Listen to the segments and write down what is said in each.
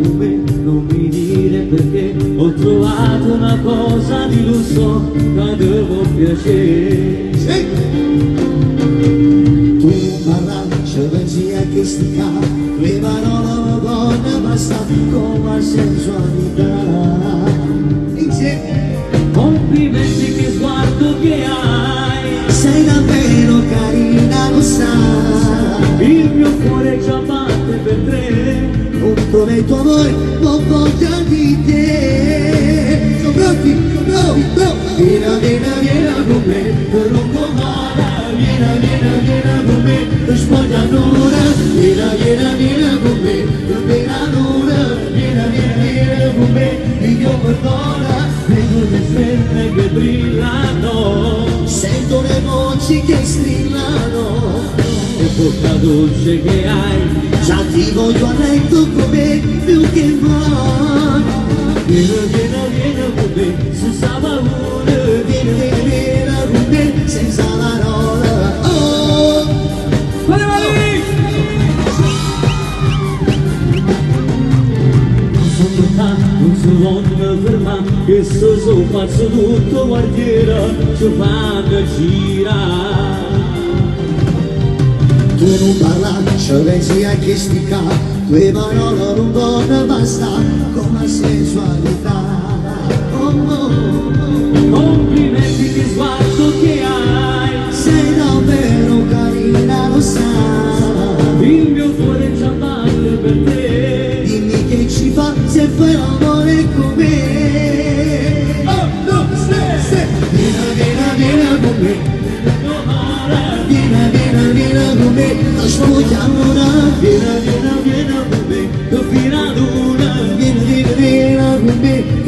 con me, non mi dire perché ho trovato una cosa di lusso che devo piacere. Sì. Tu c'è regia che stica, le parole buone basta come sensualità. Insieme. Complimenti che sguardo che hai, Sei davvero carina, lo sai. il mio cuore già batte per te. Non prometto amore, ho voglia di te. Sono pronti? Go, go! Vieni, vieni, vieni con me, per un comare. Vieni, vieni, vieni con me, per spogliare ora. Vieni, vieni, vieni con me, per bere l'ora. Vieni, vieni, vieni con me, io perdona. Vedo le stelle che brillano, Sento le voci che strillano. e bocca dolce che hai. Ti voglio a letto come più che mai. Vieni, vieni, vieni con me, senza paura. Vieni, vieni, vieni con me, senza parole. Oh! Le mani! Non so portare, non so voglio fermare, che sto so faccio tutto guardiera, ci fanno girare. Tu non parla, c'è regia che stica, tue parole non buone basta, come sensualità. Oh, oh, oh. Complimenti che sguardo che hai, Sei davvero carina, lo sai. il mio cuore già batte per te. Dimmi che ci fa se fai l'amore con me.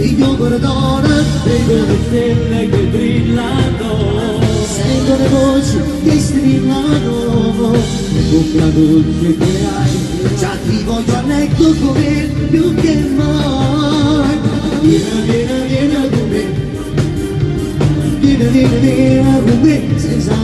io Gordona vedo le stelle che brillano. Sento le voci che strillano. Le bocca dolce che hai. Già ti voglio a letto come più che mai. Vieni, vieni, vieni con me vieni, vieni, vieni con me senza